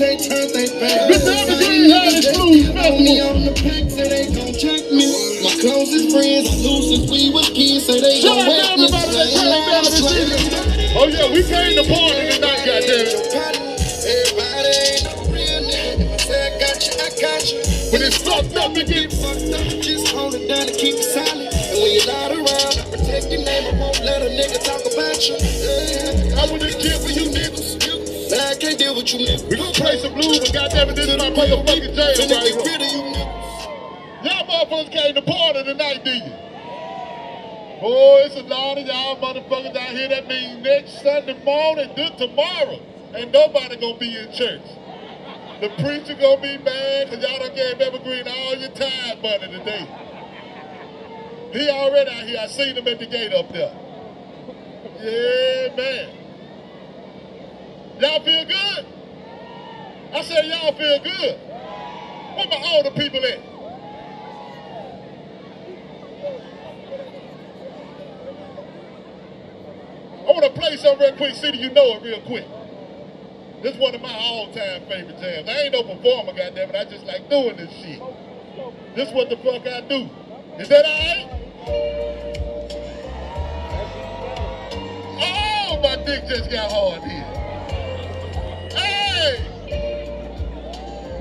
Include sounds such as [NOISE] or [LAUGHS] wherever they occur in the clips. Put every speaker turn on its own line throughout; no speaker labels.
they turn they back. Mr. Evergreen had his blues Only on the pack, so they gon' check me. My closest friends, I since we was kids, say they gon' wet me. Oh yeah, we came to party tonight, goddammit. Everybody ain't no real nigga. Say I got you, I got you. When it's fucked up, it get fucked up. Just hold it down and keep it silent. And when you're not around, I protect your name. I won't let a nigga talk about you. Yeah. Now I can't deal with you. We gonna play some blues, but goddamn it, this is my motherfucking jam right here. Y'all motherfuckers came to party tonight, do you? Boy, it's a lot of y'all motherfuckers out here. That means next Sunday morning, this tomorrow, ain't nobody gonna be in church. The preacher gonna be mad because y'all done gave Evergreen all your time money today. He already out here. I seen him at the gate up there. Yeah, man. Y'all feel good? I said y'all feel good. Where my older people at? I want to play something real quick, City, you know it real quick. This is one of my all-time favorite jams. I ain't no performer, goddammit. I just like doing this shit. This is what the fuck I do. Is that all right? Oh, my dick just got hard here.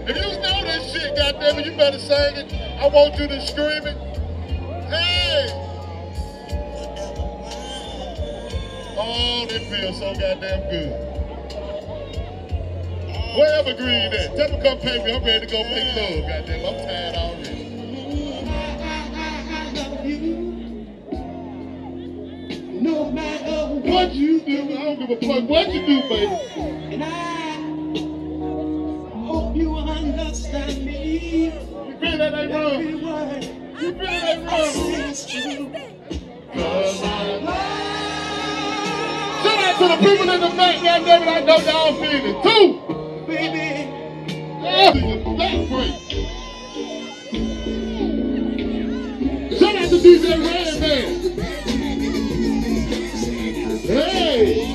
If you know this shit, goddammit, you better sing it. I want you to scream it. Hey! Oh, that feels so goddamn good. Where Evergreen at? Tell them come pay me. I'm ready to go make love, goddamn. I'm tired already. No matter what you do, I don't give a fuck what you do, baby. Understand me. You feel that ain't wrong? You feel that ain't wrong? I to the people in the back, goddammit, I know y'all feel it too. Baby. Yeah, back break. Shout out to DJ Reddman. Hey.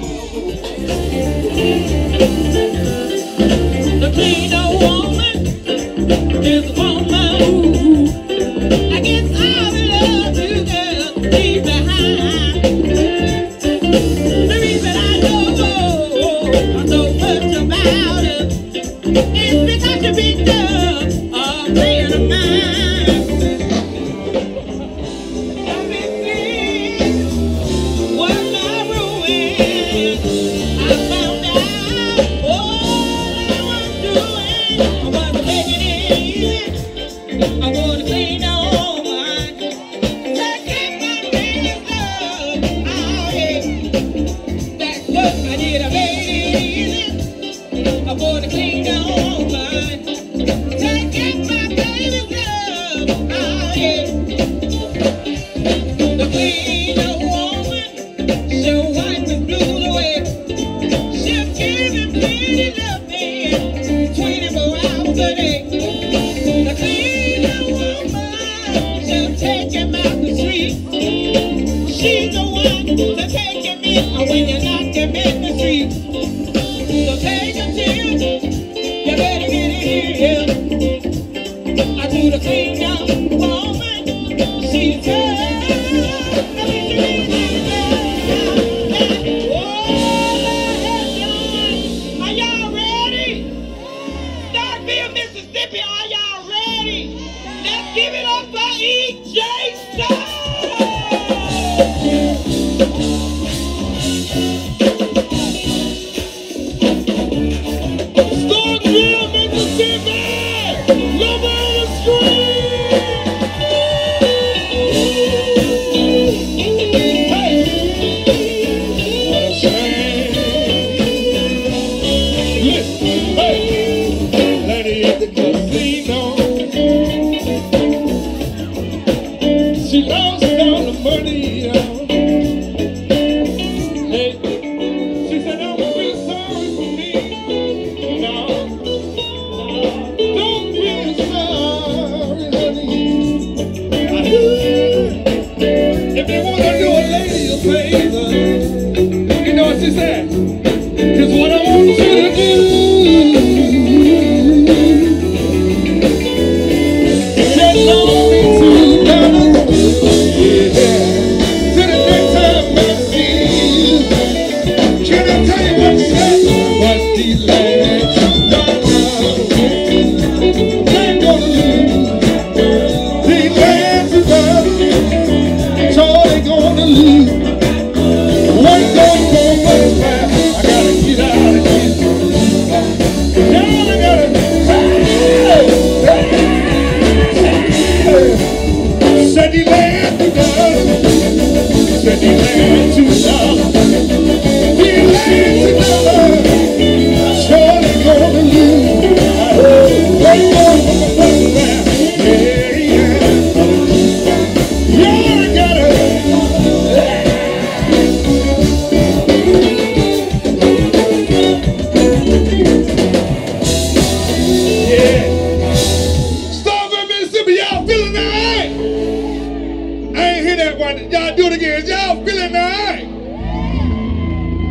The street. She's the one to take him in
If you didn't hear that
one. Y'all do it again. Y'all feeling that?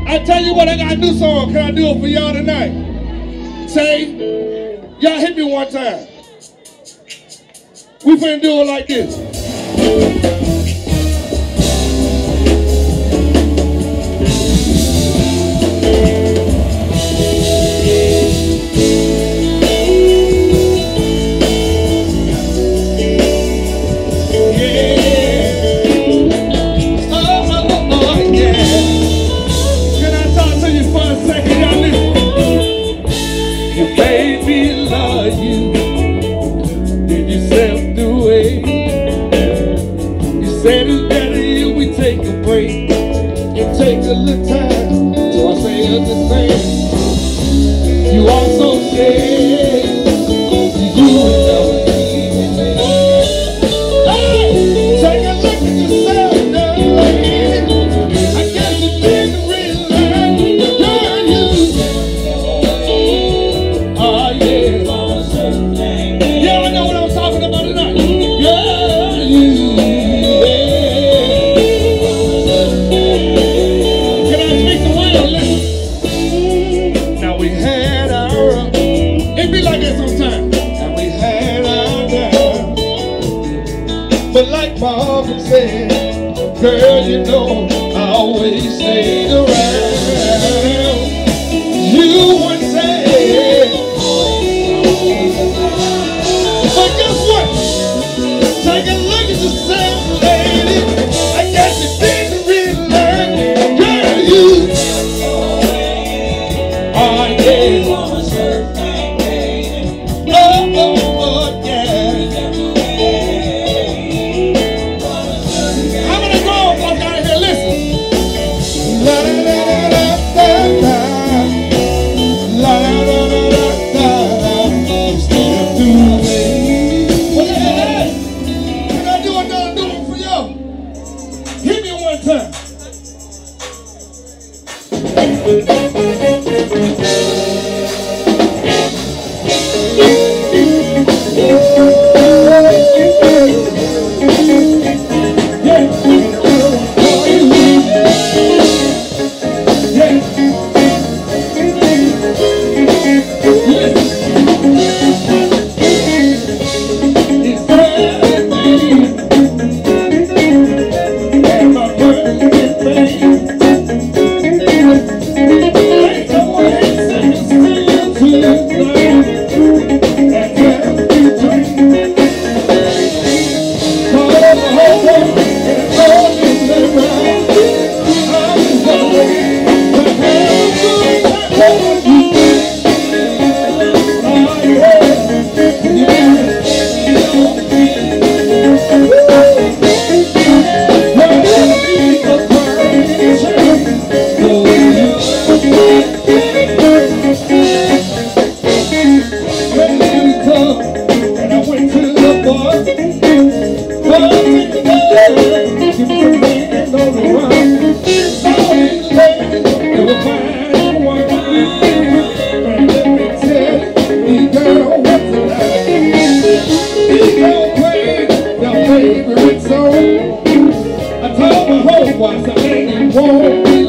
I tell you what, I got a new song. Can I do it for y'all tonight? Say, y'all hit me one time. We finna do it like this. You made me love you. Then you stepped away. You said it's better if we take a break and take a little time. So I say, understand. You also said. water.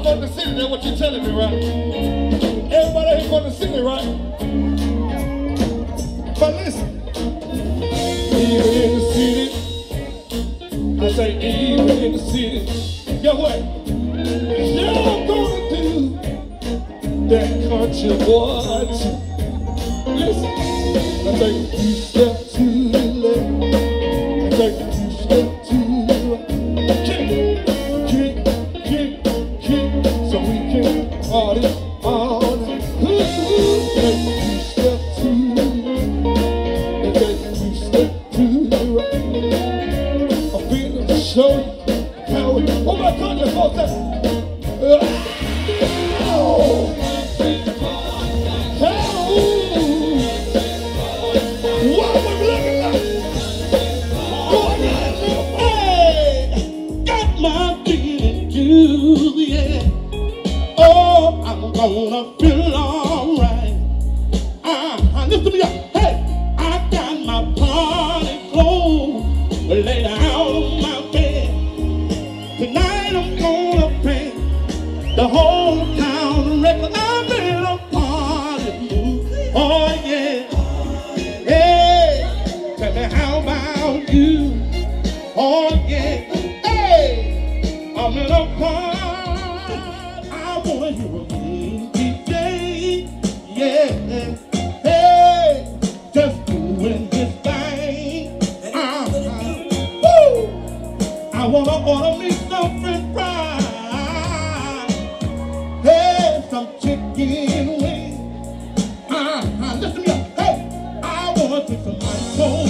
I'm from the city, that's what
you're telling me, right? Everybody here from the city, right? But listen, even in the city, I say even in the city, guess what? Y'all gonna do that country boy. Listen, I say you step the
whole Lord, with the light.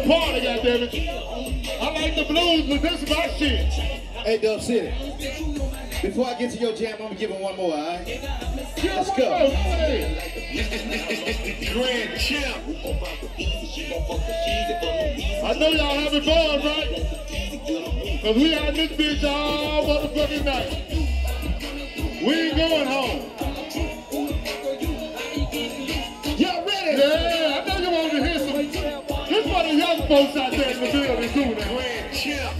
the party,
goddammit. I like the blues, but this is my shit.
Hey, Dub Citi. Before I get to your jam, I'm gonna give him one more, all right? Yeah, Let's go.
More, Grand champ. I know y'all having fun, right? Cause we had this bitch all motherfucking night. We ain't going home. For the young folks out there in the too now.
Grand champ.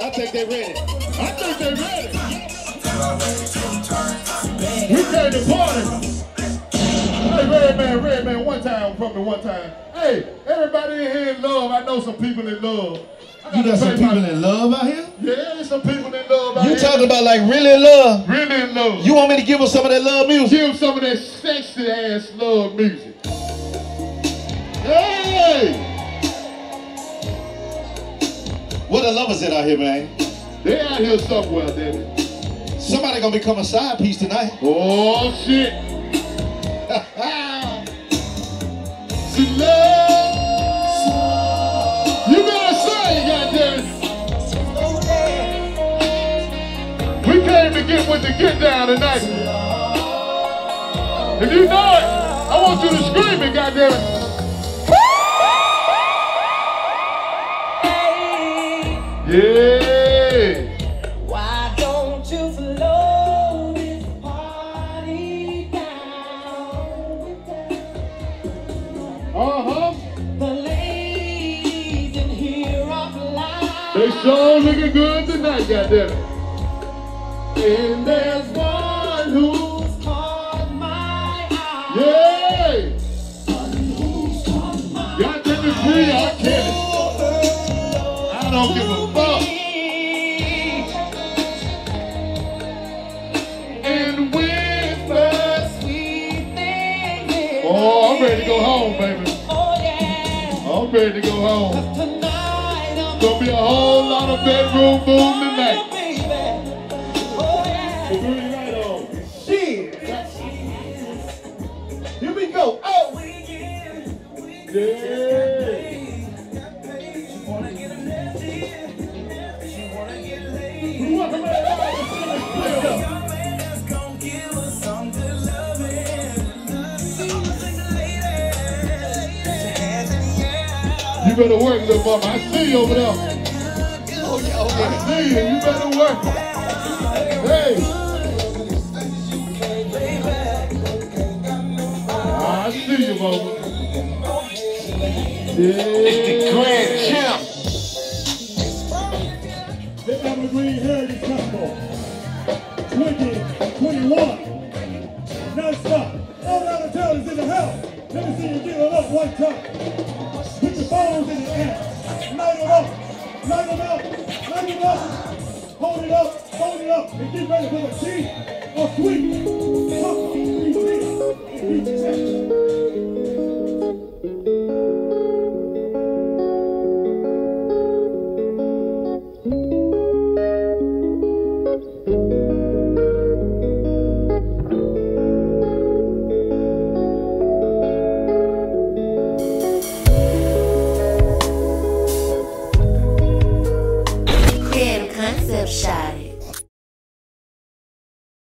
I think they ready.
I think they ready. We came to party. Hey, Reddman, Red Man, one time from me, one time. Hey, everybody in here in love. I know some people in love.
You
gotta
some people in love out here?
Yeah, there's some people in love out
You
here.
Talking about like really love?
Really love.
You want me to give them some of that love music?
give them some of that sexy ass love music. Hey!
Where the lovers at out here, man?
They out here somewhere, it.
Somebody gonna become a side piece tonight.
Oh shit. [LAUGHS] she loves. Came to get with the get down tonight. If you know it, I want you to scream it, goddamn it. Yeah.
Why don't you slow this party down?
Uh-huh.
The ladies in here are flying.
They sure looking good tonight, goddamn it. Don't give a fuck. And.
Sweet thing.
Oh, I'm ready to go home, baby.
Oh, yeah.
I'm ready to go home.
Tonight I'm
Gonna be a whole lot of bedroom boom You better work, little mama. I see you over there.
Oh yeah, oh
I see you. You better work. Hey. I see you, mama. Yeah.
It's the grand champ.
The Evergreen Heritage Festival 2021. Non-stop. All out of town is in the house. Let me see you give it up one time. Put in the air. Light them up. Light them up. Light them up. Hold it up. Hold it up. And get ready for the tea or sweet. Papa, we see.